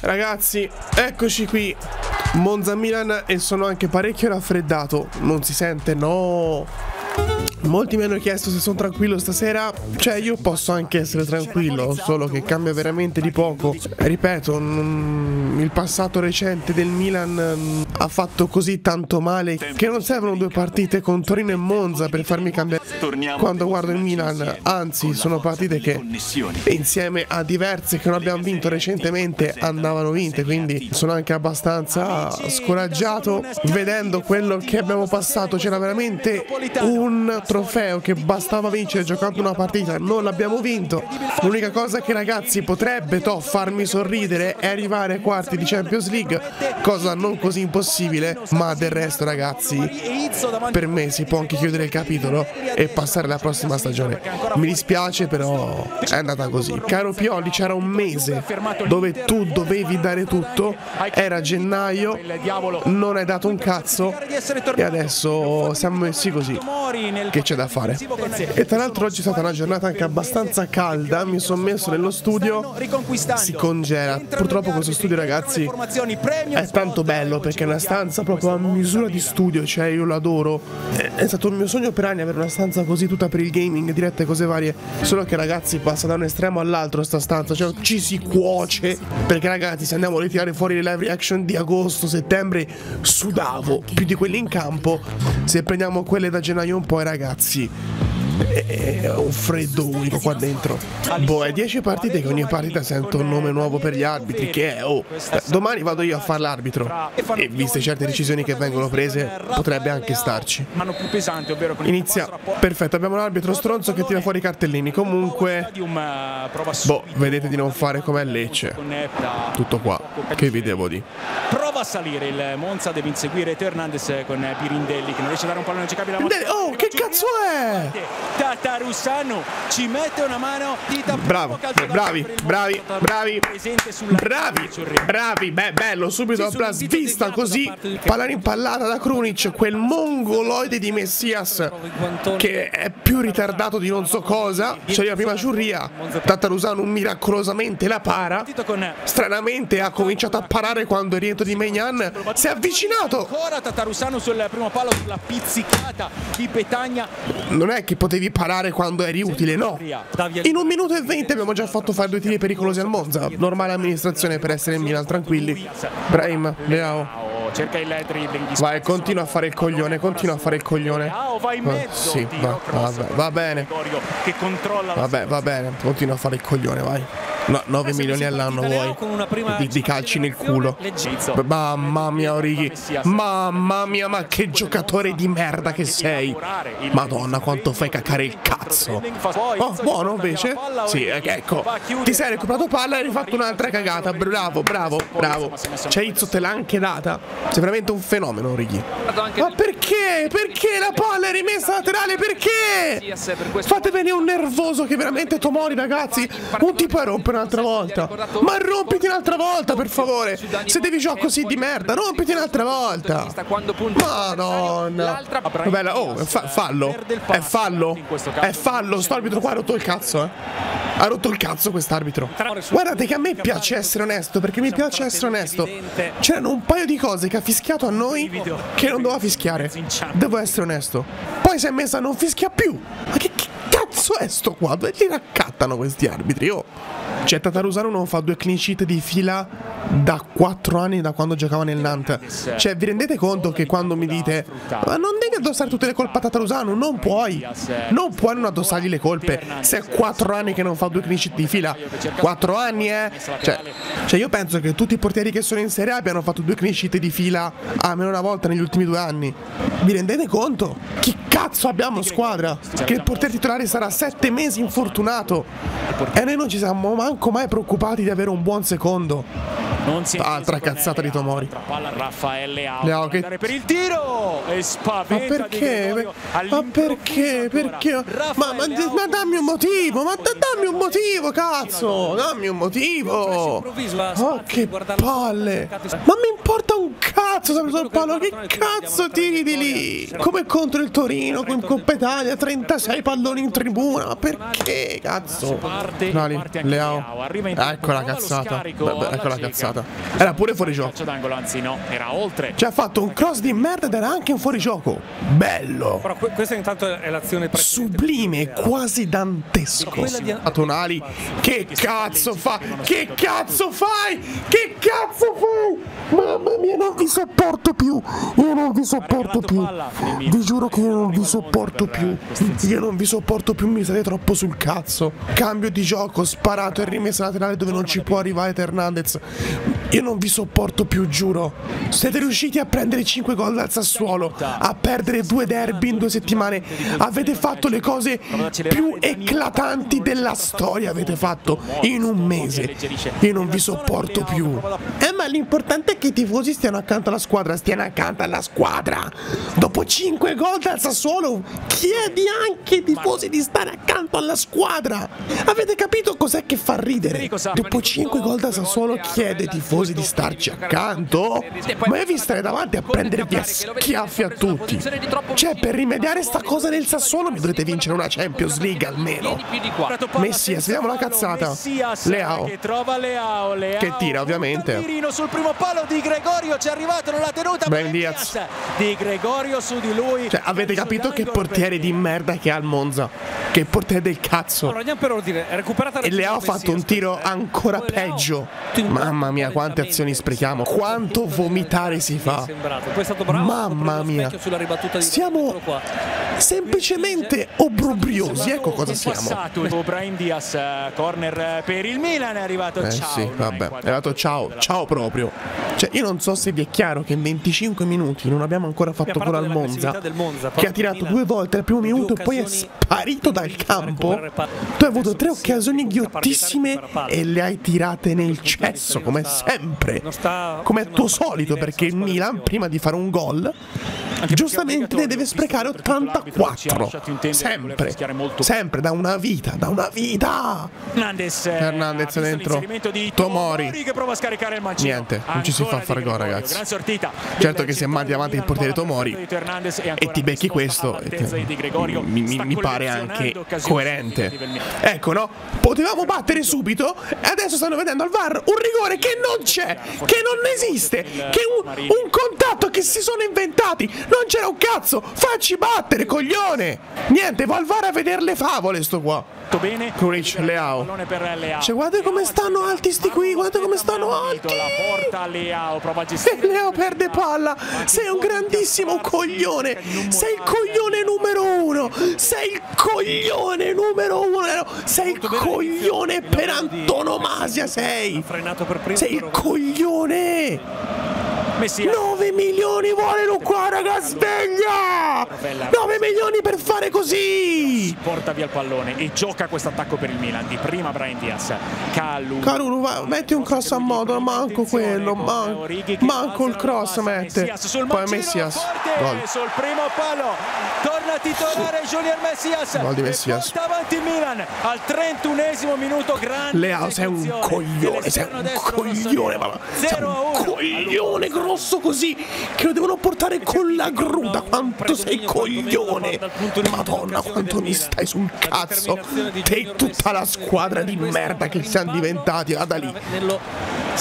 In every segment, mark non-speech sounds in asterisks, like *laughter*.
ragazzi, eccoci qui. Monza Milan e sono anche parecchio raffreddato. Non si sente, no. Molti mi hanno chiesto se sono tranquillo stasera. Cioè, io posso anche essere tranquillo, solo che cambia veramente di poco. Ripeto, il passato recente del Milan mm, ha fatto così tanto male che non servono due partite con Torino e Monza per farmi cambiare. Quando guardo il Milan, anzi, sono partite che insieme a diverse che non abbiamo vinto recentemente andavano vinte. Quindi sono anche abbastanza scoraggiato vedendo quello che abbiamo passato. C'era veramente un trofeo che bastava vincere giocando una partita, non l'abbiamo vinto. L'unica cosa che ragazzi potrebbe to, farmi sorridere è arrivare ai quarti di Champions League, cosa non così impossibile, ma del resto ragazzi, per me si può anche chiudere il capitolo e passare alla prossima stagione. Mi dispiace però è andata così. Caro Pioli, c'era un mese dove tu dovevi dare tutto, era gennaio, non hai dato un cazzo e adesso siamo messi così che c'è da fare. E tra l'altro oggi è stata una giornata anche abbastanza calda, mi sono messo nello studio, si congela. Purtroppo questo studio ragazzi è tanto bello perché è una stanza proprio a misura di studio, cioè io l'adoro. È stato un mio sogno per anni avere una stanza così tutta per il gaming, dirette cose varie. Solo che ragazzi passa da un estremo all'altro sta stanza, cioè ci si cuoce. Perché ragazzi se andiamo a ritirare fuori le live reaction di agosto, settembre, sudavo più di quelli in campo. Se prendiamo quelle da gennaio un po' ragazzi è un freddo unico qua dentro. Boh, è 10 partite che ogni partita sento un nome nuovo per gli arbitri. Che è? Oh, domani vado io a fare l'arbitro. E viste certe decisioni che vengono prese, potrebbe anche starci. Inizia. Perfetto, abbiamo l'arbitro stronzo che tira fuori i cartellini. Comunque. Boh, vedete di non fare come Lecce. Tutto qua. Che vi devo dire? Prova a salire il Monza, deve inseguire Hernandez con Pirindelli che non riesce a dare un pallone giocabile. Oh, che cazzo è? Tatarussano ci mette una mano dita Bravo, bravi, bravi, bravi, bravi, bravi, beh, bello, subito la svista così, palla impallata da Krunic, quel mongoloide di Messias che è più ritardato di non so cosa, c'è la prima giuria, Tatarusano miracolosamente la para, stranamente ha cominciato a parare quando è rientro di Megnan, si è avvicinato! Ancora Tatarusano sul primo palo sulla pizzicata di Petagna. Non è che potevi parare quando eri utile, no. In un minuto e venti abbiamo già fatto fare due tiri pericolosi al Monza. Normale amministrazione per essere in Milan, tranquilli. Brahim, Leao. Cerca il dribbling Vai, continua a fare il coglione, continua a fare il coglione. Va in mezzo. Sì, va, va bene. Vabbè, va bene, continua a fare il coglione, vai. No, 9 milioni all'anno vuoi? di, di, calci nel culo. Mamma mia Orighi Mamma mia ma che giocatore di merda che sei. Madonna quanto fai cacare il cazzo Oh buono invece Sì ecco Ti sei recuperato palla e hai rifatto un'altra cagata Bravo bravo bravo Cioè Izzo te l'ha anche data Sei veramente un fenomeno Orighi Ma perché? Perché la palla è rimessa laterale? Perché? Fate venire un nervoso che veramente Tomori ragazzi Un tipo a rompere un'altra volta. Ma rompiti un'altra volta, per favore. Se devi giocare così di merda, rompiti un'altra volta. Madonna. Bella, oh, è fa fallo. È fallo. È fallo. Sto arbitro qua ha rotto il cazzo, eh. Ha rotto il cazzo quest'arbitro. Guardate che a me piace essere onesto, perché mi piace essere onesto. C'erano un paio di cose che ha fischiato a noi che non doveva fischiare. Devo essere onesto. Poi si è messa a non fischia più. Ma che, che cazzo è sto qua? Dove li raccattano questi arbitri? Oh. Cioè Tatarusano non fa due clean sheet di fila da 4 anni da quando giocava nel Nantes. Cioè vi rendete conto che quando mi dite ma non devi addossare tutte le colpe a Tatarusano, non puoi. Non puoi non addossargli le colpe. Se è 4 anni che non fa due sheet di fila. 4 anni eh. Cioè, cioè io penso che tutti i portieri che sono in Serie A abbiano fatto due sheet di fila almeno una volta negli ultimi due anni. Vi rendete conto? Chi cazzo abbiamo squadra? Che il portiere titolare sarà 7 mesi infortunato. E noi non ci siamo manco mai preoccupati di avere un buon secondo. Altra cazzata di Tomori. Leao che per il tiro e Ma perché? Ma perché? Perché? Ma, ma, ma, dammi un motivo, ma dammi un motivo, cazzo! Dammi un motivo! Oh, che palle! Ma mi importa un cazzo se ha preso il palo, che cazzo tiri di lì? Come contro il Torino, con Coppa Italia, 36 palloni in tribuna, ma perché cazzo? Nali, Leao, ecco la cazzata, Beh, ecco la cazzata. Era pure fuori gioco. d'angolo, anzi no, era oltre. Ci ha fatto un cross di merda ed era anche un fuorigioco. Bello. Però questa intanto è l'azione sublime, quasi dantesco. A Tonali, che cazzo fa? Che cazzo fai? Che cazzo fai? Mamma mia, non vi sopporto più. Io non vi sopporto più. Vi giuro che io non vi sopporto più. Io non vi sopporto più, mi state troppo sul cazzo. Cambio di gioco, sparato e rimessa laterale dove non ci può arrivare Hernandez. Io non vi sopporto più, giuro. Siete riusciti a prendere 5 gol dal Sassuolo, a perdere due derby in due settimane. Avete fatto le cose più eclatanti della storia, avete fatto in un mese. Io non vi sopporto più. Eh, ma l'importante è che i tifosi stiano accanto alla squadra, stiano accanto alla squadra. Dopo 5 gol dal Sassuolo, chiedi anche ai tifosi di stare accanto alla squadra. Avete capito cos'è che fa ridere? Dopo 5 gol dal Sassuolo, chiede ai tifosi di starci accanto? Ma io vi starei davanti a prendervi a schiaffi a tutti. Cioè, per rimediare sta cosa nel Sassuolo mi dovrete vincere una Champions League almeno. Messias, vediamo la cazzata. Leao. Che tira, ovviamente. sul primo palo di Gregorio, ci è arrivato, non l'ha tenuta. Ben Diaz. Di Gregorio su di lui. Cioè, avete capito che portiere di merda che ha il Monza? Che portiere del cazzo. E Leao ha fatto un tiro ancora peggio. Mamma mia, quante azioni sprechiamo, quanto vomitare si fa. Mamma mia, siamo semplicemente obbrobriosi, ecco cosa siamo. Brian Diaz, corner per il Milan, è arrivato eh ciao. Sì, vabbè, è arrivato ciao, ciao proprio. Cioè, io non so se vi è chiaro che in 25 minuti non abbiamo ancora fatto gol al Monza, che ha tirato due volte al primo minuto e poi è sparito dal campo. Tu hai avuto tre occasioni ghiottissime e le hai tirate nel cesso, come sempre sempre, come è tuo solito, perché il Milan prima di fare un gol giustamente ne deve sprecare 84 sempre. sempre da una vita da una vita. Hernandez dentro. Tomori. Niente non ci si fa fare gol ragazzi. certo che se mandi avanti il portiere Tomori. E ti becchi questo mi, mi, mi pare anche coerente. ecco no? Potevamo battere subito e adesso stanno vedendo al VAR un rigore che non c'è che non esiste che un, un contatto che si sono inventati non c'era un cazzo! Facci battere, coglione! Niente, va al VAR a vedere le favole sto qua bene. Krunic, Leao. Cioè, guarda come stanno alti sti qui, guarda come stanno alti. Leao. E Leao perde palla. Sei un grandissimo coglione. Sei il coglione numero uno. Sei il coglione numero uno. Sei il coglione per antonomasia, sei. Sei il coglione. Messia. 9 milioni vuole qua, ragazzi, sveglia! 9 milioni per fare così! Porta via il pallone e gioca questo attacco per il Milan. Di prima Brian Diaz. Calulu, va, metti un cross a modo, manco quello, man, manco il cross mette. Poi Messias. Gol. Sul primo palo. Torna titolare Julian Messias. Gol di Messias. Davanti il Milan al 31esimo minuto. Grande. Leao, sei un coglione, sei un coglione, ma sei un coglione grosso grosso così che lo devono portare con la gruda. Quanto sei coglione! Madonna, quanto mi stai sul cazzo! Te e tutta la squadra di merda che siamo diventati. Vada lì.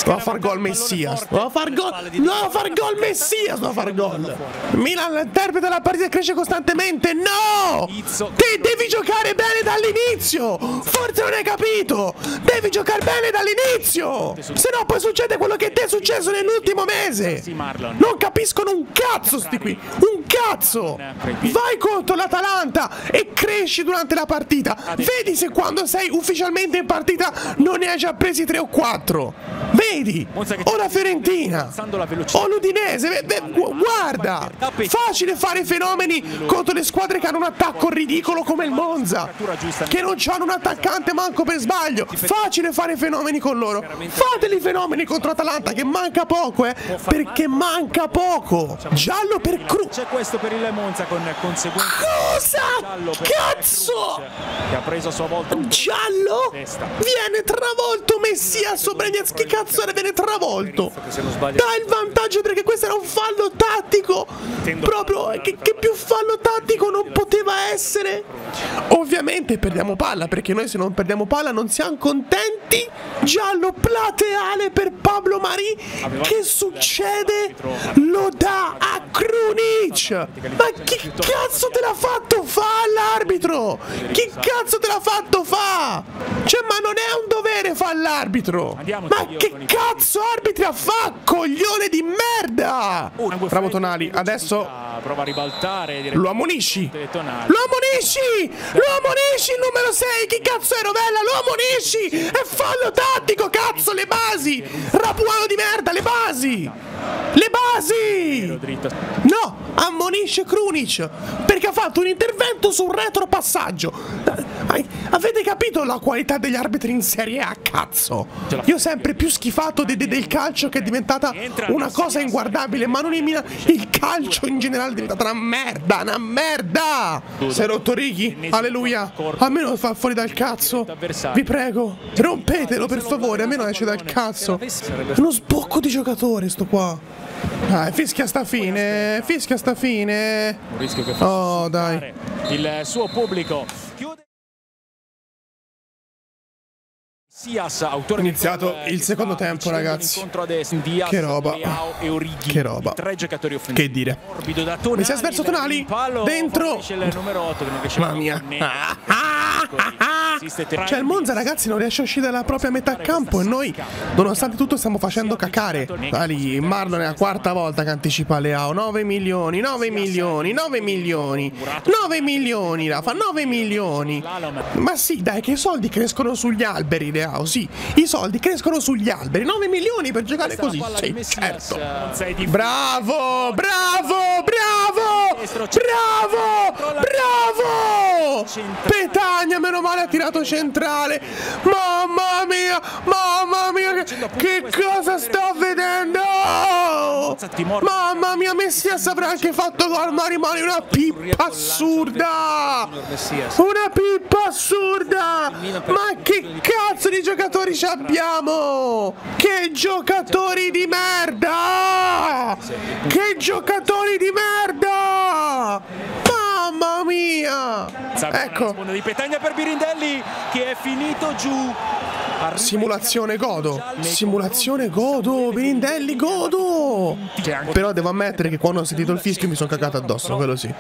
Va a far gol Messias. Va a far gol. Va a far gol Messias. Va a far gol. Milan interpreta la partita cresce costantemente. No! Te devi giocare bene dall'inizio. Forse non hai capito. Devi giocare bene dall'inizio. Se no poi succede quello che ti è successo nell'ultimo mese. Non capiscono un cazzo sti qui. Un cazzo. Vai contro l'Atalanta e cresci durante la partita. Vedi se quando sei ufficialmente in partita non ne hai già presi 3 o 4. Vedi? O la Fiorentina o l'Udinese. Guarda, facile fare fenomeni contro le squadre che hanno un attacco ridicolo come il Monza, che non hanno un attaccante manco per sbaglio. Facile fare fenomeni con loro. Fateli fenomeni contro Atalanta che manca poco, eh, perché manca poco. Giallo per Cruz. C'è questo per il Monza con conseguenze. Cosa? Cazzo! Che ha preso a sua volta Giallo? Viene travolto Messia Sobraniaz. Chi cazzo era? Viene travolto. Dai il vantaggio perché questo era un fallo tattico. Proprio che, che più fallo tattico non poteva essere. Ovviamente perdiamo palla perché noi se non perdiamo palla non siamo contenti. Giallo plateale per Pablo Mari. Che succede? Lo dà a Krunic. Ma chi cazzo te l'ha fatto fa l'arbitro? Chi cazzo te l'ha fatto fa? Cioè ma non è un dovere fa l'arbitro. Ma che cazzo arbitri a fa? Coglione di merda! Sangue Bravo Tonali, adesso prova a ribaltare lo ammonisci. Lo ammonisci! Lo ammonisci il numero 6! Chi cazzo è Rovella? Lo ammonisci! È fallo tattico, cazzo! Le basi! Rapuano di merda, le basi! Le basi! Dritto No! Ammonisce Krunic! Perché ha fatto un intervento su un retropassaggio! Avete capito la qualità degli arbitri in Serie A, cazzo? Io sempre più schifato de- de- del calcio che è diventata una cosa inguardabile, ma non il Milan. Il calcio in generale è diventata una merda, una merda! Si è rotto Righi? Alleluia! Almeno fa fuori dal cazzo! Vi prego, rompetelo per favore, almeno esce dal cazzo! È uno sbocco di giocatore sto qua! Ah, fischia sta fine, fischia sta fine! un rischio che fa Oh, dai. il suo pubblico chiude Sias, autore Iniziato il secondo tempo, ragazzi. Che roba. Che roba. I Tre giocatori offensivi. Che dire. Morbido da Tonali, Messias verso Tonali. Dentro. favorisce il numero 8 che non riesce Mamma mia. Assiste Terrani. Cioè il Monza ragazzi non riesce a uscire dalla propria metà campo e noi nonostante tutto stiamo facendo cacare. Ah lì, Marlon è la quarta volta che anticipa Leao. 9 milioni, 9 milioni, 9 milioni. 9 milioni, Rafa, 9 milioni. Ma sì, dai, che i soldi crescono sugli alberi, Leao, sì. I soldi crescono sugli alberi. 9 milioni per giocare così. Sì, certo. sei di- Bravo, bravo, bravo, bravo, Petagna, meno male ha tirato centrale. Mamma mia, mamma mia, che, che cosa sto vedendo? Mamma mia, Messias avrà anche fatto gol, ma rimane una pippa assurda. Una pippa assurda! Ma che cazzo di giocatori ci abbiamo? Che giocatori di merda! Che giocatori di merda! Mia! Ecco, Risponde di Petagna per Birindelli che è finito giù. Simulazione godo. Simulazione godo, Birindelli godo. Però devo ammettere che quando ho sentito il fischio mi sono cagato addosso, quello sì.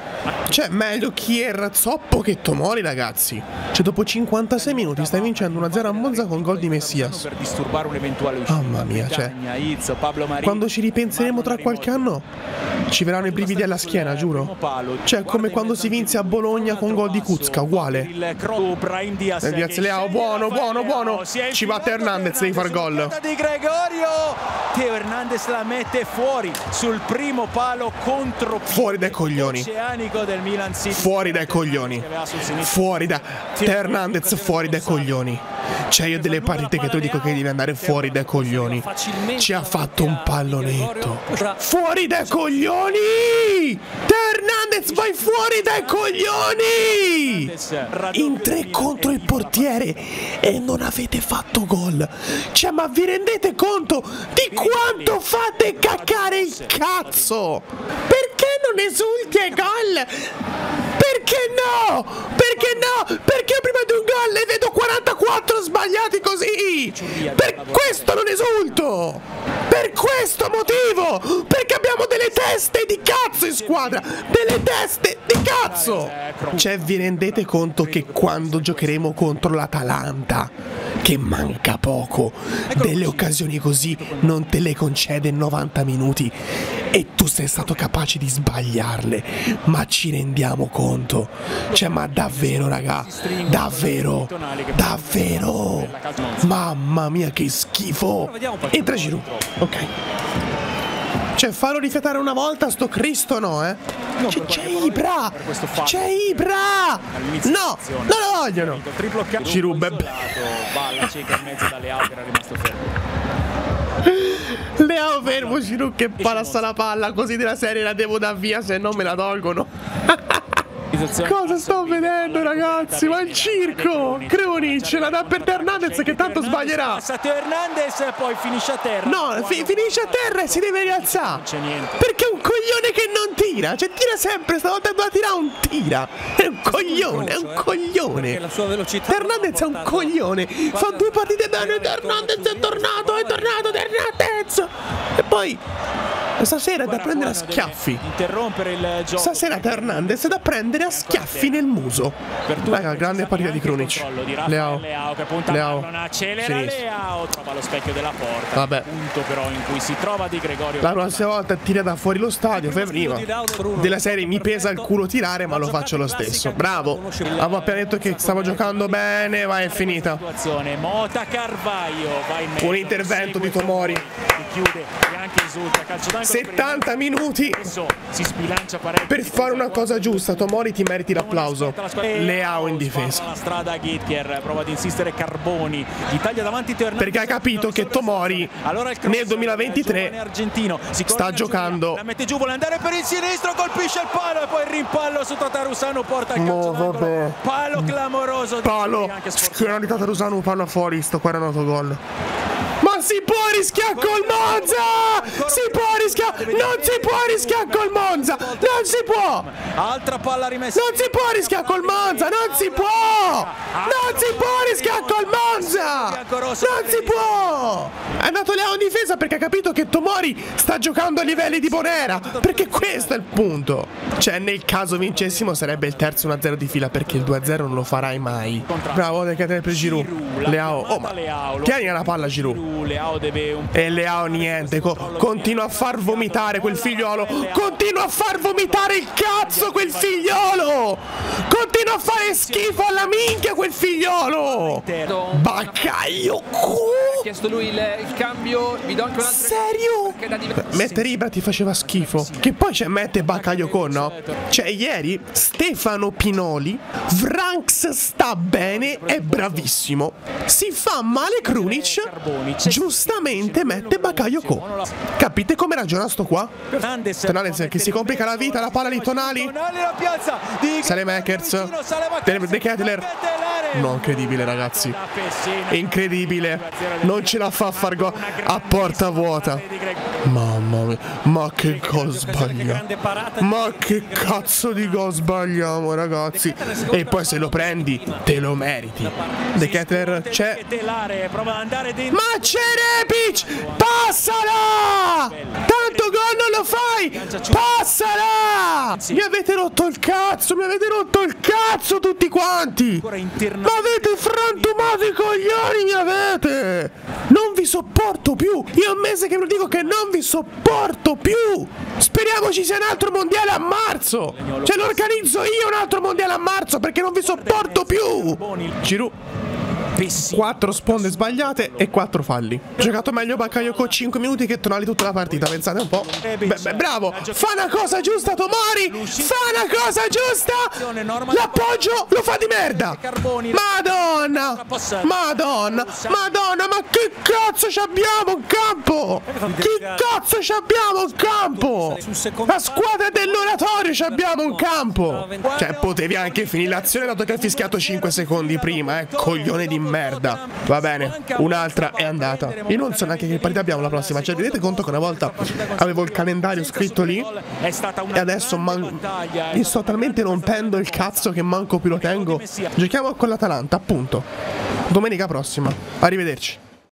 Cioè, meglio chi è Razzoppo che Tomori, ragazzi. Cioè, dopo 56 minuti stai vincendo 1-0 a Monza con gol di Messias. Mamma mia, cioè. Quando ci ripenseremo tra qualche anno, ci verranno i brividi alla schiena, giuro. Cioè, come quando si vinse a Bologna con gol di Kuzka, uguale. Diaz. Eh, Leao, buono, buono, buono. Ci batte Hernandez, devi far gol. Di Gregorio. Teo Hernandez la mette fuori sul primo palo contro Fuori dai coglioni. Fuori dai coglioni. Fuori da. Teo Hernandez fuori dai coglioni. Cioè, io delle partite che tu dico che devi andare fuori dai coglioni. Ci ha fatto un pallonetto. Fuori dai coglioni! Hernandez, vai fuori dai coglioni! In tre contro il portiere e non avete fatto gol. Cioè, ma vi rendete conto di quanto fate caccare il cazzo? Perché non esulti ai gol? Perché no? Perché no? Perché prima di un gol ne vedo 44 sbagliati così? Per questo non esulto! Per questo motivo! Perché abbiamo delle teste di cazzo in squadra! Delle teste di cazzo! Cioè, vi rendete conto che quando giocheremo contro l'Atalanta, che manca poco, delle occasioni così non te le concede in 90 minuti e tu sei stato capace di sbagliarle, ma ci rendiamo conto? Cioè, ma davvero, raga? Davvero? Davvero? Mamma mia, che schifo! Entra Giroud. Ok. Cioè, farlo rifiatare una volta, sto Cristo no, eh? C'è, c'è Ibra! C'è Ibra! No! Non lo vogliono! Giroud, beh, isolato, Balla cieca in mezzo da Leao che era rimasto fermo. Leo fermo Giroud che palassa la palla così della serie la devo dar via se no me la tolgono. *laughs* Cosa sto vedendo, ragazzi? Ma il circo! Krunic la dà per Hernandez che tanto sbaglierà. Passato Hernandez, poi finisce a terra. No, fi- finisce a terra e si deve rialzare. Non c'è niente. Perché è un coglione che non tira. Cioè, tira sempre. Stavolta doveva tirare un tira. È un coglione, è un Perché coglione. la sua velocità Hernandez è un coglione. Fa due partite bene. Hernandez è tornato, è tornato Hernandez. E poi stasera è da prendere a schiaffi. Interrompere il gioco. Stasera Hernandez è da prendere a schiaffi nel muso. Raga, grande partita di Krunic. Leao. Leao che punta Leao. trova lo specchio della porta Vabbè. punto però in cui si trova Di Gregorio La prossima volta tira da fuori lo stadio, fai prima. Della serie mi pesa il culo tirare, ma lo faccio lo stesso. Bravo. Avevo appena detto che stavo giocando bene, vai, è finita. Un intervento di Tomori. che chiude e anche insulta calcio d'angolo 70 minuti per fare una cosa giusta. Tomori ti meriti l'applauso. Leao in difesa. la strada Gittier prova ad insistere Carboni gli taglia davanti Ternano Perché ha capito che Tomori allora il cross nel 2023 giovane argentino si sta giocando- la mette giù vuole andare per il sinistro colpisce il palo e poi il rimpallo su Tatarusano porta il No, calcio d'angolo. vabbè. palo clamoroso Palo. anche sforzato. Schiena di Tatarusano, palla fuori. Sto qua era un autogol. Ma si può rischiare col Monza! Si può rischiare! Non si può rischiare col Monza! Non si può! altra palla rimessa Non si può rischiare col Monza! Non si può! Non si può rischiare col Monza! Non si può! È andato Leo in difesa perché ha capito che Tomori sta giocando a livelli di Bonera. Perché questo è il punto. Cioè, nel caso vincessimo sarebbe il terzo 1-0 di fila perché il 2-0 non lo farai mai. Bravo, che per Giroud. Leao. Oh, ma tieni la palla Giroud. Leao deve un E Leao niente, co- continua a far vomitare quel figliolo, continua a far vomitare il cazzo quel figliolo, continua a fare schifo alla minchia quel figliolo. Baccaio, Ha chiesto lui il, il cambio, vi do anche un altro serio? che da diver- Mette Ibra ti faceva schifo. Che poi c'è mette Bakayoko, no? Cioè, ieri Stefano Pinoli, Vranks sta bene, è bravissimo. Si fa male Krunic, giustamente mette Bakayoko. Capite come ragiona sto qua? Tonali che si complica la vita, la palla di Tonali. Tonali la piazza di Sale Makers. De De Ketteler. No, incredibile ragazzi. Incredibile. Non ce la fa a far gol a porta vuota. Mamma mia, ma che gol sbagliamo. Ma che cazzo di gol sbagliamo, ragazzi. E poi se lo prendi, te lo meriti. De Ketteler c'è. Ma c'è Repic! Passala! Tanto gol non lo fai! Passala! Mi avete rotto il cazzo! Mi avete rotto il cazzo tutti quanti! Ma avete frantumato i coglioni, mi avete! Non vi sopporto più! Io un mese che ve lo dico che non vi sopporto più! Speriamo ci sia un altro mondiale a marzo! Ce lo organizzo io un altro mondiale a marzo perché non vi sopporto più! Giroud pessimo 4 sponde sbagliate e 4 falli. Ha giocato meglio Bakayoko 5 minuti che Tonali tutta la partita, pensate un po'. Beh, beh, bravo, fa una cosa giusta Tomori, fa una cosa giusta. L'appoggio lo fa di merda. Madonna, Madonna, Madonna, ma che cazzo ci abbiamo in campo? Che cazzo ci abbiamo in campo? La squadra dell'oratorio ci abbiamo in campo. Cioè, potevi anche finire l'azione dato che hai fischiato 5 secondi prima, eh, coglione di merda. Va bene, un'altra è andata. Io non so neanche che partita abbiamo la prossima. Cioè, rendete conto che una volta avevo il calendario scritto lì e adesso man- mi sto talmente rompendo il cazzo che manco più lo tengo. Giochiamo con l'Atalanta, appunto. Domenica prossima. Arrivederci.